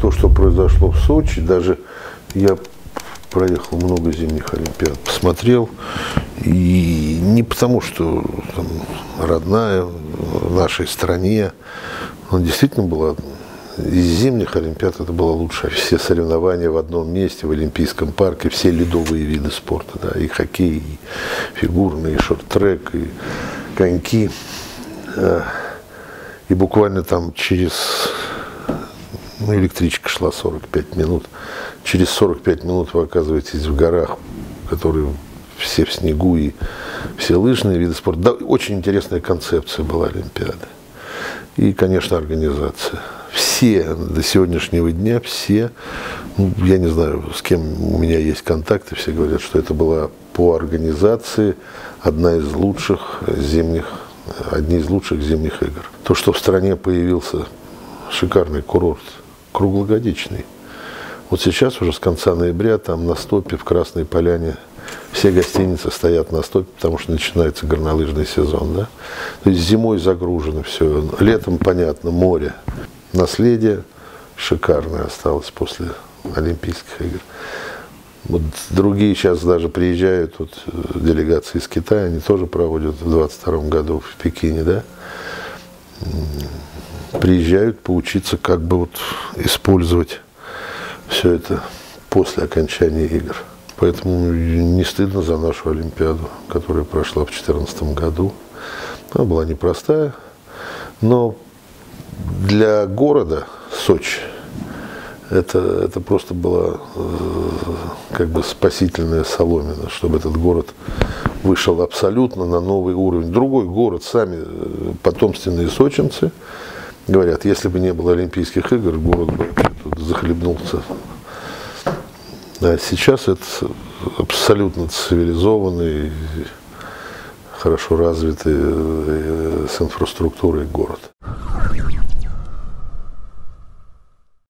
то, что произошло в Сочи, даже я проехал много зимних Олимпиад, посмотрел, и не потому, что там, родная в нашей стране, он действительно была из зимних Олимпиад это было лучше. Все соревнования в одном месте, в Олимпийском парке, все ледовые виды спорта, да, и хоккей, и фигурный, и шорт-трек, и коньки. Э, и буквально там через ну, электричка шла 45 минут. Через 45 минут вы оказываетесь в горах, которые все в снегу и все лыжные виды спорта. Да, очень интересная концепция была Олимпиады. И, конечно, организация. Все до сегодняшнего дня, все, ну, я не знаю, с кем у меня есть контакты, все говорят, что это была по организации одна из лучших зимних, одни из лучших зимних игр. То, что в стране появился шикарный курорт – круглогодичный. Вот сейчас уже с конца ноября там на стопе в Красной Поляне все гостиницы стоят на стопе, потому что начинается горнолыжный сезон. Да? То есть зимой загружено все, летом, понятно, море. Наследие шикарное осталось после Олимпийских игр. Вот другие сейчас даже приезжают, вот, делегации из Китая, они тоже проводят в 22 году в Пекине, да, приезжают поучиться, как бы вот использовать все это после окончания игр. Поэтому не стыдно за нашу Олимпиаду, которая прошла в 2014 году. Она была непростая, но для города Сочи это, это просто была э, как бы спасительная соломина, чтобы этот город вышел абсолютно на новый уровень. Другой город, сами э, потомственные сочинцы, Говорят, если бы не было Олимпийских игр, город бы тут захлебнулся. А сейчас это абсолютно цивилизованный, хорошо развитый э, с инфраструктурой город.